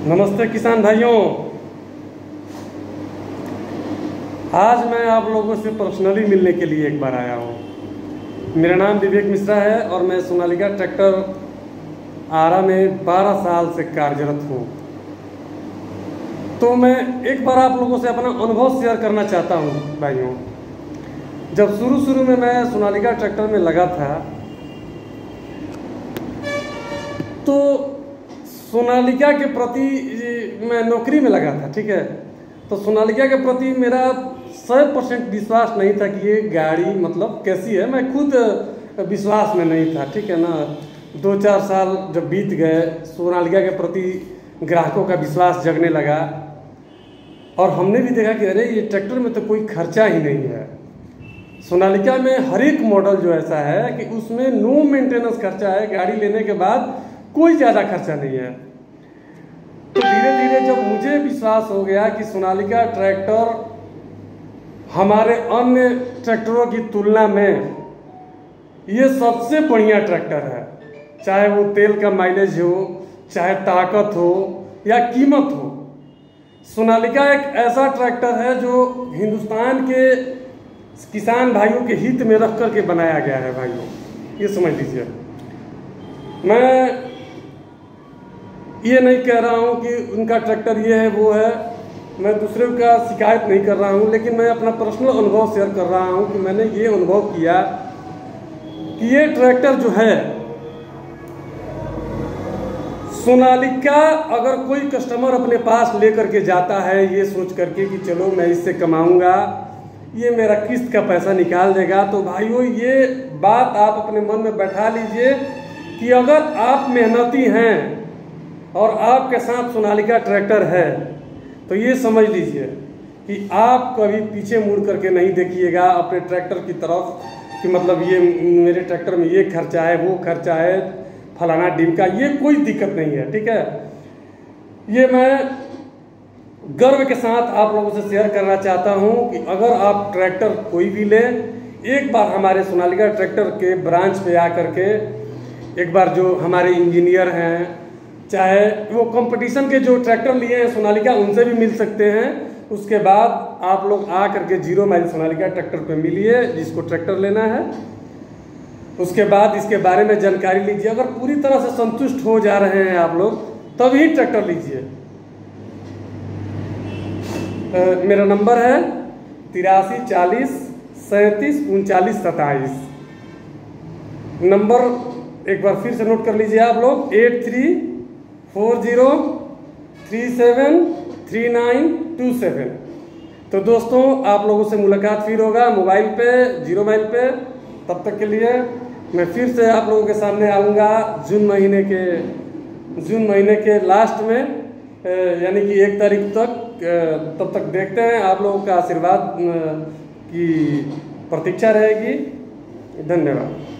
नमस्ते किसान भाइयों। आज मैं आप लोगों से पर्सनली मिलने के लिए एक बार आया हूँ। मेरा नाम विवेक मिश्रा है और मैं सोनालिका ट्रैक्टर आरा में 12 साल से कार्यरत हूँ। तो मैं एक बार आप लोगों से अपना अनुभव शेयर करना चाहता हूँ, भाइयों। जब शुरू शुरू में मैं सोनालिका ट्रैक्टर में लगा था तो सोनालिका के प्रति मैं नौकरी में लगा था, ठीक है? तो सोनालिका के प्रति मेरा सौ परसेंट विश्वास नहीं था कि ये गाड़ी मतलब कैसी है। मैं खुद विश्वास में नहीं था, ठीक है ना? दो चार साल जब बीत गए, सोनालिका के प्रति ग्राहकों का विश्वास जगने लगा। और हमने भी देखा कि अरे, ये ट्रैक्टर में तो कोई खर्चा ही नहीं है। सोनालिका में हर एक मॉडल जो ऐसा है कि उसमें नो मेंटेनेंस खर्चा है। गाड़ी लेने के बाद कोई ज़्यादा खर्चा नहीं है। तो धीरे धीरे जब मुझे विश्वास हो गया कि सोनालिका ट्रैक्टर हमारे अन्य ट्रैक्टरों की तुलना में ये सबसे बढ़िया ट्रैक्टर है, चाहे वो तेल का माइलेज हो, चाहे ताकत हो या कीमत हो। सोनालिका एक ऐसा ट्रैक्टर है जो हिंदुस्तान के किसान भाइयों के हित में रख करके बनाया गया है भाइयों। ये समझ लीजिए। मैं ये नहीं कह रहा हूँ कि उनका ट्रैक्टर ये है, वो है। मैं दूसरे का शिकायत नहीं कर रहा हूँ, लेकिन मैं अपना पर्सनल अनुभव शेयर कर रहा हूँ कि मैंने ये अनुभव किया कि ये ट्रैक्टर जो है, सोनालिका अगर कोई कस्टमर अपने पास लेकर के जाता है, ये सोच करके कि चलो मैं इससे कमाऊँगा, ये मेरा किस्त का पैसा निकाल देगा तो भाइयों, ये बात आप अपने मन में बैठा लीजिए कि अगर आप मेहनती हैं और आपके साथ सोनालिका ट्रैक्टर है तो ये समझ लीजिए कि आप कभी पीछे मुड़ करके नहीं देखिएगा अपने ट्रैक्टर की तरफ़ कि मतलब ये मेरे ट्रैक्टर में ये खर्चा है, वो खर्चा है, फलाना डिम का, ये कोई दिक्कत नहीं है, ठीक है? ये मैं गर्व के साथ आप लोगों से शेयर करना चाहता हूँ कि अगर आप ट्रैक्टर कोई भी लें, एक बार हमारे सोनालिका ट्रैक्टर के ब्रांच पे आ करके एक बार जो हमारे इंजीनियर हैं चाहे वो कंपटीशन के जो ट्रैक्टर लिए हैं, सोनालिका, उनसे भी मिल सकते हैं। उसके बाद आप लोग आ करके ज़ीरो माइल सोनालिका ट्रैक्टर पे मिलिए, जिसको ट्रैक्टर लेना है। उसके बाद इसके बारे में जानकारी लीजिए। अगर पूरी तरह से संतुष्ट हो जा रहे हैं आप लोग, तभी ट्रैक्टर लीजिए। मेरा नंबर है तिरासी चालीस सैंतीस उनचालीस सत्ताईस। नंबर एक बार फिर से नोट कर लीजिए आप लोग eight three four zero three seven three nine two seven. तो दोस्तों, आप लोगों से मुलाकात फिर होगा मोबाइल पे, ज़ीरो माइल पे। तब तक के लिए मैं फिर से आप लोगों के सामने आऊँगा जून महीने के, जून महीने के लास्ट में यानी कि एक तारीख तक तब तक देखते हैं। आप लोगों का आशीर्वाद की प्रतीक्षा रहेगी। धन्यवाद।